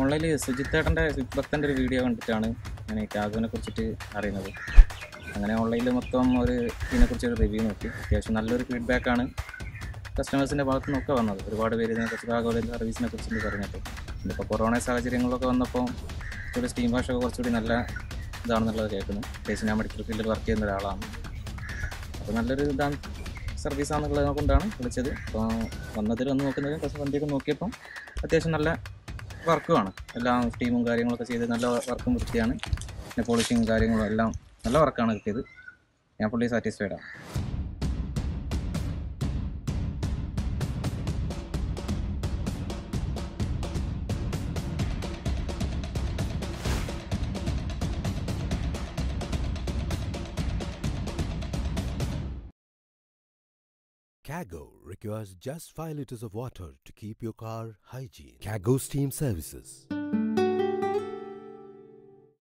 ഓൺലൈനിൽ സുജിത്തേട്ടന്റെ ഭക്തന്റെ ഒരു വീഡിയോ കണ്ടിട്ടാണ് ഞാൻ ഈ കാഗുവിനെ കുറിച്ചിട്ട് അറിയുന്നത്. അങ്ങനെ ഓൺലൈനിൽ മൊത്തം ഒരു ഇതിനെക്കുറിച്ച് ഒരു റിവ്യൂ നോക്കി. അത്യാവശ്യം നല്ലൊരു ഫീഡ്ബാക്കാണ് കസ്റ്റമേഴ്സിന്റെ ഭാഗത്തു നിന്നൊക്കെ വന്നത്. ഒരുപാട് പേര് ഇതിനെക്കുറിച്ച് കാഗോയുടെ സർവീസിനെ കുറിച്ച് പറഞ്ഞിട്ട്. ഇതിപ്പോൾ കൊറോണ സാഹചര്യങ്ങളൊക്കെ വന്നപ്പോൾ ഒരു സ്റ്റീം ഭാഷയൊക്കെ കുറച്ചുകൂടി നല്ല ഇതാണെന്നുള്ളത് കേൾക്കുന്നു. അത്യാവശ്യം ഞാൻ മെഡിക്കൽ ഫീൽഡിൽ വർക്ക് ചെയ്യുന്ന ഒരാളാണ്. അപ്പോൾ നല്ലൊരു ഇതാണ് സർവീസാണെന്നുള്ളത് കൊണ്ടാണ് വിളിച്ചത്. അപ്പോൾ വന്നതിൽ വന്ന് നോക്കുന്നതിന് കുറച്ച് വണ്ടിയൊക്കെ നോക്കിയപ്പം അത്യാവശ്യം നല്ല വർക്കുമാണ് എല്ലാം ടീമും കാര്യങ്ങളൊക്കെ ചെയ്ത് നല്ല വർക്കും വൃത്തിയാണ്. പിന്നെ പോളിഷിങ്ങും കാര്യങ്ങളും എല്ലാം നല്ല വർക്കാണ് കിട്ടിയത്. ഞാൻ പുള്ളി സാറ്റിസ്ഫൈഡ് ആണ് Cago requires just 5 liters of water to keep your car hygiene. Cago Steam Services.